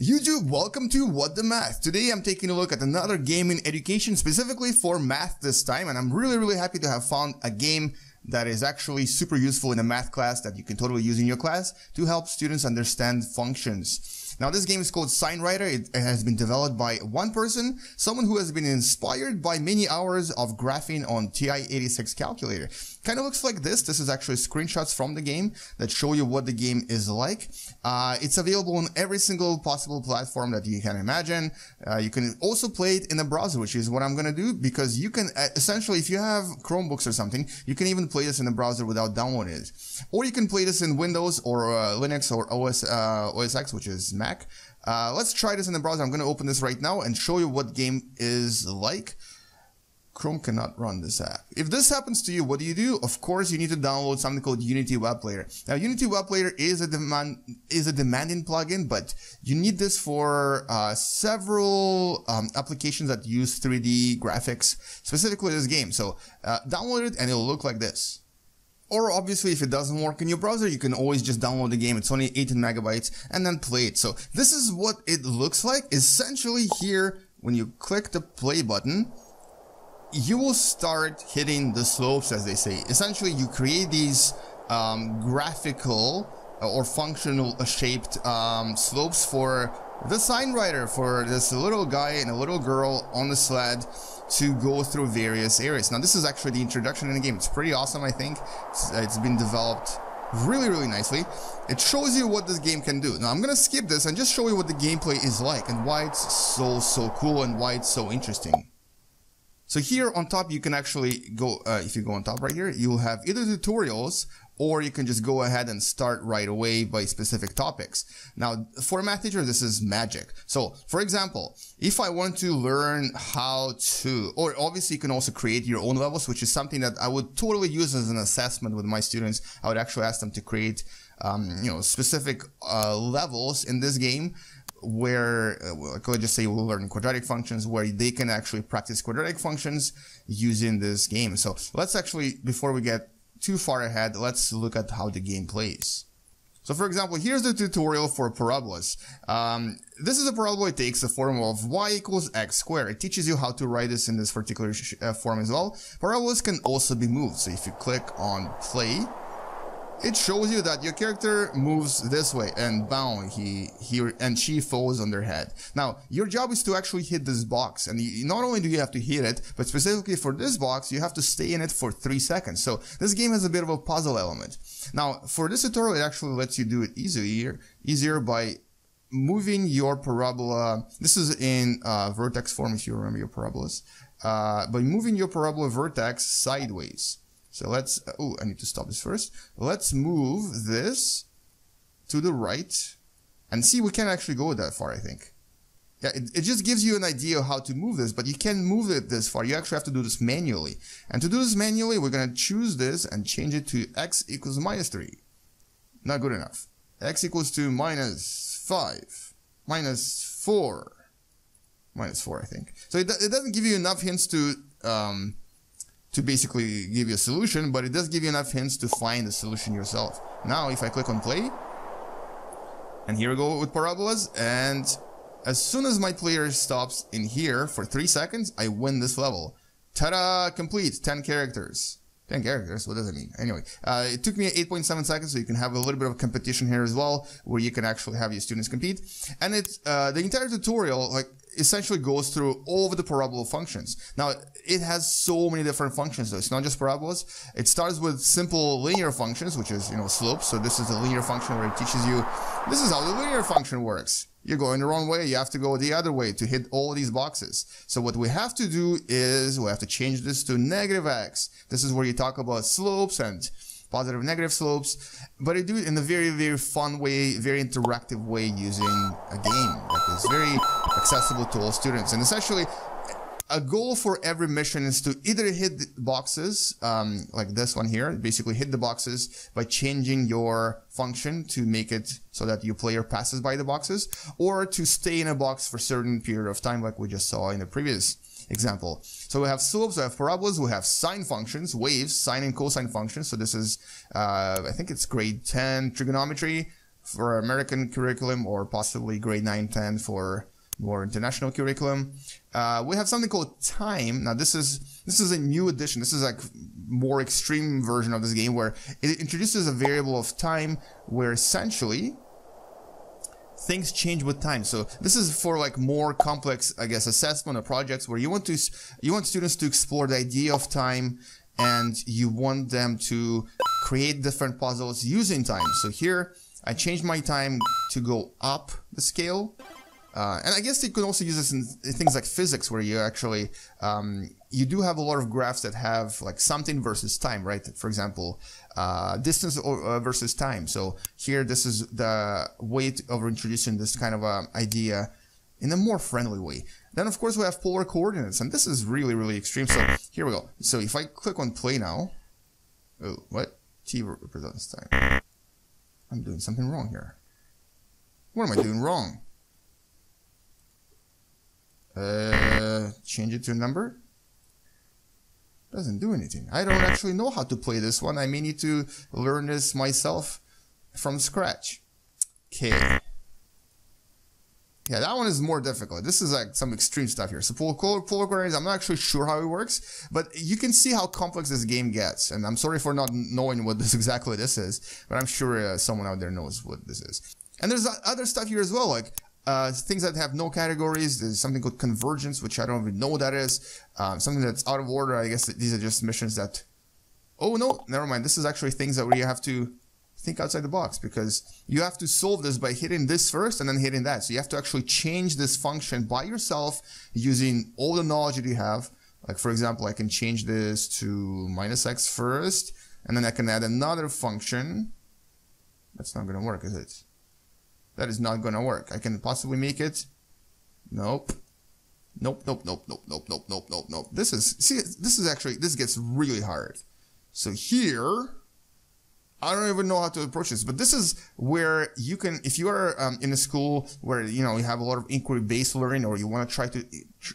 YouTube, welcome to What Da Math. Today I'm taking a look at another game in education, specifically for math this time, and I'm really, really happy to have found a game that is actually super useful in a math class that you can totally use in your class to help students understand functions. Now this game is called SineRider. It, has been developed by one person, someone who has been inspired by many hours of graphing on TI-86 calculator. Kind of looks like this. This is actually screenshots from the game that show you what the game is like. Uh, it's available on every single possible platform that you can imagine. Uh, you can also play it in a browser, which is what I'm going to do because you can uh, essentially, if you have Chromebooks or something, you can even play this in a browser without downloading it. Or you can play this in Windows or uh, Linux or OS, uh, OS X, which is Mac. Uh, let's try this in the browser. I'm going to open this right now and show you what game is like. Chrome cannot run this app. If this happens to you, what do you do? Of course, you need to download something called Unity Web Player. Now, Unity Web Player is a demand is a demanding plugin, but you need this for uh, several um, applications that use 3D graphics, specifically this game. So, uh, download it and it'll look like this. Or obviously, if it doesn't work in your browser, you can always just download the game. It's only 18 megabytes and then play it. So this is what it looks like. Essentially here, when you click the play button, you will start hitting the slopes, as they say. Essentially, you create these um, graphical or functional shaped um, slopes for the SineRider, for this little guy and a little girl on the sled to go through various areas. Now, this is actually the introduction in the game. It's pretty awesome, I think. it's, it's been developed really, really nicely. It shows you what this game can do. Now, I'm going to skip this and just show you what the gameplay is like and why it's so, so cool and why it's so interesting. So here on top, you can actually go, uh, if you go on top right here, you'll have either tutorials or you can just go ahead and start right away by specific topics. Now, for a math teacher, this is magic. So, for example, if I want to learn how to, or obviously you can also create your own levels, which is something that I would totally use as an assessment with my students. I would actually ask them to create, um, you know, specific uh, levels in this game where uh, let's just say we'll learn quadratic functions where they can actually practice quadratic functions using this game. So let's actually, before we get too far ahead, let's look at how the game plays. So for example, here's the tutorial for parabolas. Um, this is a parabola. It takes the form of y equals x squared. It teaches you how to write this in this particular uh, form as well. Parabolas can also be moved. So if you click on play, it shows you that your character moves this way and bound he he and she falls on their head. Now your job is to actually hit this box and you, not only do you have to hit it but specifically for this box you have to stay in it for three seconds. So this game has a bit of a puzzle element. Now for this tutorial it actually lets you do it easier easier by moving your parabola this is in uh, vertex form if you remember your parabolas uh, by moving your parabola vertex sideways so let's, oh, I need to stop this first. Let's move this to the right and see we can actually go that far, I think. Yeah, it, it just gives you an idea of how to move this, but you can't move it this far. You actually have to do this manually. And to do this manually, we're going to choose this and change it to x equals minus 3. Not good enough. x equals to minus 5, minus 4, minus 4, I think. So it, it doesn't give you enough hints to um, to basically give you a solution, but it does give you enough hints to find the solution yourself. Now, if I click on play, and here we go with parabolas, and as soon as my player stops in here for 3 seconds, I win this level. Ta-da! Complete! 10 characters. 10 characters, what does it mean? Anyway, uh, it took me 8.7 seconds, so you can have a little bit of competition here as well, where you can actually have your students compete. And it's, uh, the entire tutorial, like, essentially goes through all of the parabola functions. Now, it has so many different functions though. It's not just parabolas. It starts with simple linear functions, which is, you know, slopes. So this is a linear function where it teaches you, this is how the linear function works. You're going the wrong way. You have to go the other way to hit all these boxes. So what we have to do is we have to change this to negative x. This is where you talk about slopes and positive negative slopes, but I do it in a very, very fun way, very interactive way using a game that is very accessible to all students. And essentially, a goal for every mission is to either hit boxes, um, like this one here, basically hit the boxes by changing your function to make it so that your player passes by the boxes, or to stay in a box for a certain period of time, like we just saw in the previous example. So we have slopes, we have parabolas, we have sine functions, waves, sine and cosine functions. So this is, uh, I think it's grade 10 trigonometry for American curriculum or possibly grade 9, 10 for more international curriculum. Uh, we have something called time. Now this is this is a new addition. This is like more extreme version of this game where it introduces a variable of time where essentially things change with time. So this is for like more complex, I guess, assessment of projects where you want to you want students to explore the idea of time and you want them to create different puzzles using time. So here I changed my time to go up the scale uh, and I guess you could also use this in things like physics, where you actually um, you do have a lot of graphs that have like something versus time, right? For example, uh, distance or, uh, versus time. So here, this is the way of introducing this kind of uh, idea in a more friendly way. Then, of course, we have polar coordinates, and this is really, really extreme. So here we go. So if I click on play now, oh, what? T represents time. I'm doing something wrong here. What am I doing wrong? Uh, change it to a number. Doesn't do anything. I don't actually know how to play this one. I may need to learn this myself from scratch. Okay. Yeah, that one is more difficult. This is like some extreme stuff here. So polar, polar coordinates, I'm not actually sure how it works, but you can see how complex this game gets. And I'm sorry for not knowing what this exactly this is, but I'm sure uh, someone out there knows what this is. And there's other stuff here as well, like uh, things that have no categories. There's something called convergence, which I don't even know what that is. Um, something that's out of order. I guess these are just missions that. Oh no, never mind. This is actually things that we have to think outside the box because you have to solve this by hitting this first and then hitting that. So you have to actually change this function by yourself using all the knowledge that you have. Like for example, I can change this to minus x first, and then I can add another function. That's not going to work, is it? That is not gonna work. I can possibly make it. Nope. Nope, nope, nope, nope, nope, nope, nope, nope, nope. This is, see, this is actually, this gets really hard. So here, I don't even know how to approach this, but this is where you can, if you are um, in a school where, you know, you have a lot of inquiry-based learning or you want to try to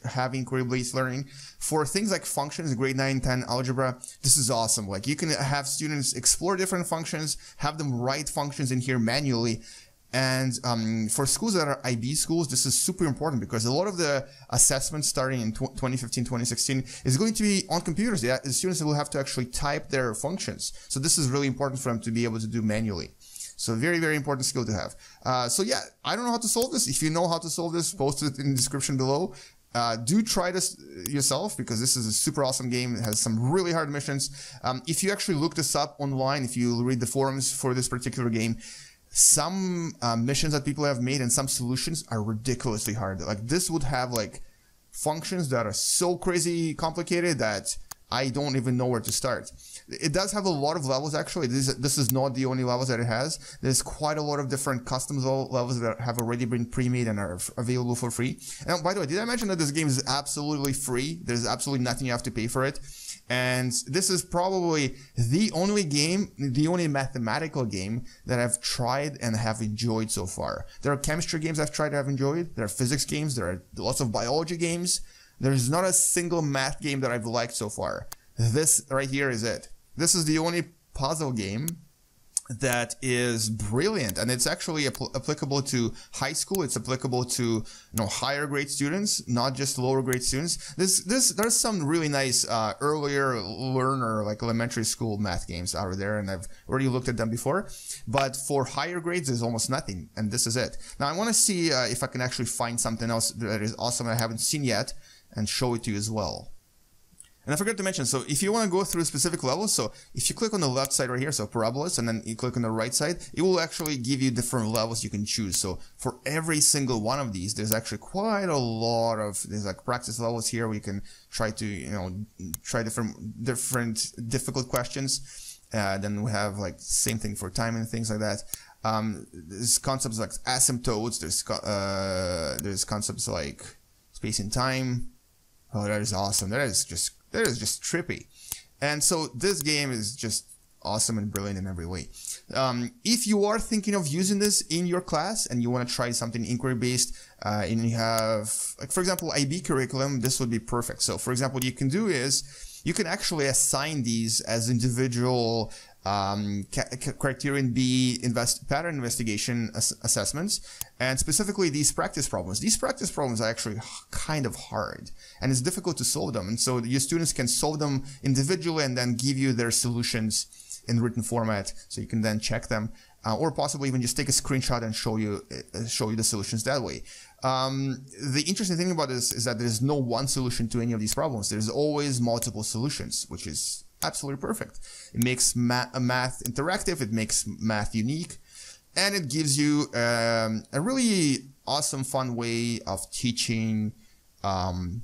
have inquiry-based learning, for things like functions, grade 9, 10, algebra, this is awesome. Like you can have students explore different functions, have them write functions in here manually, and um, for schools that are IB schools, this is super important because a lot of the assessments starting in 2015, 2016 is going to be on computers. Yeah, the students will have to actually type their functions. So this is really important for them to be able to do manually. So very, very important skill to have. Uh, so yeah, I don't know how to solve this. If you know how to solve this, post it in the description below. Uh, do try this yourself because this is a super awesome game. It has some really hard missions. Um, if you actually look this up online, if you read the forums for this particular game, some uh, missions that people have made and some solutions are ridiculously hard. Like this would have like functions that are so crazy complicated that I don't even know where to start. It does have a lot of levels actually. This is, this is not the only levels that it has. There's quite a lot of different custom levels that have already been pre-made and are available for free. And by the way, did I mention that this game is absolutely free? There's absolutely nothing you have to pay for it. And this is probably the only game, the only mathematical game that I've tried and have enjoyed so far. There are chemistry games I've tried to have enjoyed. There are physics games. There are lots of biology games. There's not a single math game that I've liked so far. This right here is it. This is the only puzzle game that is brilliant. And it's actually apl- applicable to high school. It's applicable to you know higher grade students not just lower grade students. This this there's some really nice uh, earlier learner like elementary school math games out there and i've already looked at them before. But for higher grades there's almost nothing and this is it. Now i want to see uh, if i can actually find something else that is awesome i haven't seen yet and show it to you as well and I forgot to mention, so if you want to go through specific levels, so if you click on the left side right here, so parabolas, and then you click on the right side, it will actually give you different levels you can choose. So for every single one of these, there's actually quite a lot of, there's like practice levels here where you can try to, you know, try different, different difficult questions. Uh, then we have like same thing for time and things like that. Um, there's concepts like asymptotes, there's, uh, there's concepts like space and time. Oh, that is awesome. That is just that is just trippy. And so this game is just awesome and brilliant in every way. Um, if you are thinking of using this in your class and you want to try something inquiry based, uh, and you have, like for example, IB curriculum, this would be perfect. So for example, what you can do is you can actually assign these as individual um, criterion B invest pattern investigation ass assessments, and specifically these practice problems. These practice problems are actually kind of hard, and it's difficult to solve them. And so your students can solve them individually and then give you their solutions in written format, so you can then check them, uh, or possibly even just take a screenshot and show you uh, show you the solutions that way. Um, the interesting thing about this is that there's no one solution to any of these problems. There's always multiple solutions, which is absolutely perfect. It makes ma math interactive, it makes math unique, and it gives you um, a really awesome, fun way of teaching um,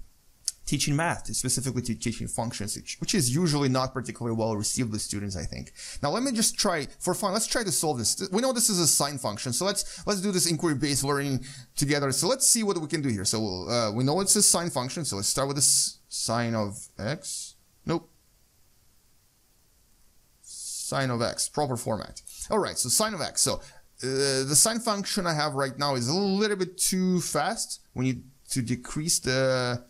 teaching math, specifically to teaching functions, which is usually not particularly well received with students, I think. Now, let me just try, for fun, let's try to solve this. We know this is a sine function, so let's let's do this inquiry-based learning together. So let's see what we can do here. So uh, we know it's a sine function, so let's start with this sine of x. Nope sine of x, proper format. All right, so sine of x. So uh, the sine function I have right now is a little bit too fast. We need to decrease the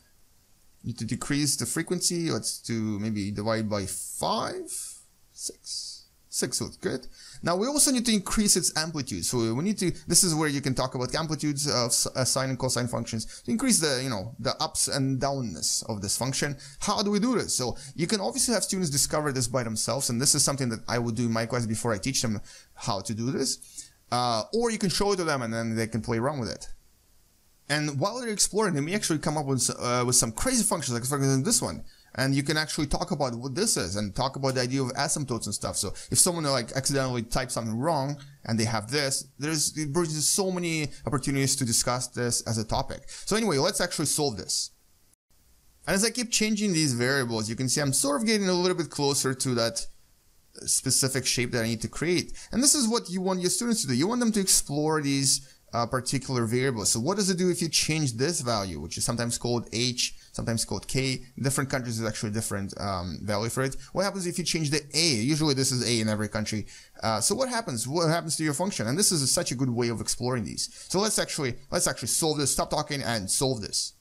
need to decrease the frequency. Let's do maybe divide by five, six, six looks good. Now we also need to increase its amplitude. So we need to, this is where you can talk about amplitudes of uh, sine and cosine functions to increase the, you know, the ups and downness of this function. How do we do this? So you can obviously have students discover this by themselves. And this is something that I would do in my class before I teach them how to do this. Uh, or you can show it to them and then they can play around with it. And while they're exploring, they may actually come up with, uh, with some crazy functions, like for example this one and you can actually talk about what this is and talk about the idea of asymptotes and stuff. So if someone uh, like accidentally types something wrong and they have this, there's, there's so many opportunities to discuss this as a topic. So anyway, let's actually solve this. And as I keep changing these variables, you can see I'm sort of getting a little bit closer to that specific shape that I need to create. And this is what you want your students to do. You want them to explore these uh, particular variable. So what does it do if you change this value, which is sometimes called h, sometimes called k? Different countries, is actually a different um, value for it. What happens if you change the a? Usually this is a in every country. Uh, so what happens? What happens to your function? And this is a, such a good way of exploring these. So let's actually let's actually solve this. Stop talking and solve this.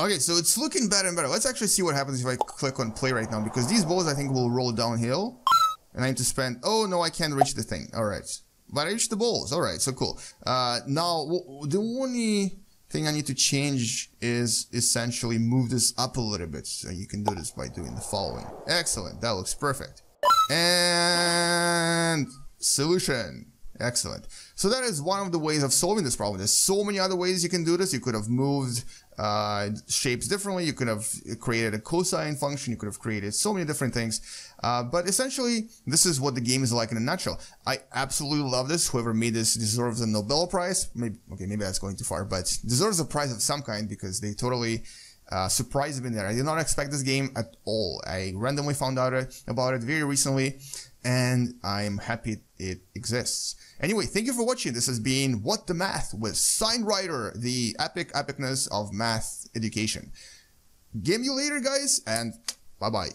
Okay, so it's looking better and better. Let's actually see what happens if I click on play right now, because these balls I think will roll downhill. And I need to spend, oh no, I can't reach the thing. All right. But I reached the balls. All right, so cool. Uh, now, the only thing I need to change is essentially move this up a little bit. So you can do this by doing the following. Excellent. That looks perfect. And solution. Excellent. So that is one of the ways of solving this problem. There's so many other ways you can do this. You could have moved uh, shapes differently. You could have created a cosine function. You could have created so many different things. Uh, but essentially, this is what the game is like in a nutshell. I absolutely love this. Whoever made this deserves a Nobel Prize. Maybe, okay, maybe that's going too far, but deserves a prize of some kind because they totally uh, surprised me there. I did not expect this game at all. I randomly found out about it very recently, and I'm happy it exists. Anyway, thank you for watching. This has been What Da Math with SineRider, the epic epicness of math education. Game you later, guys, and bye-bye.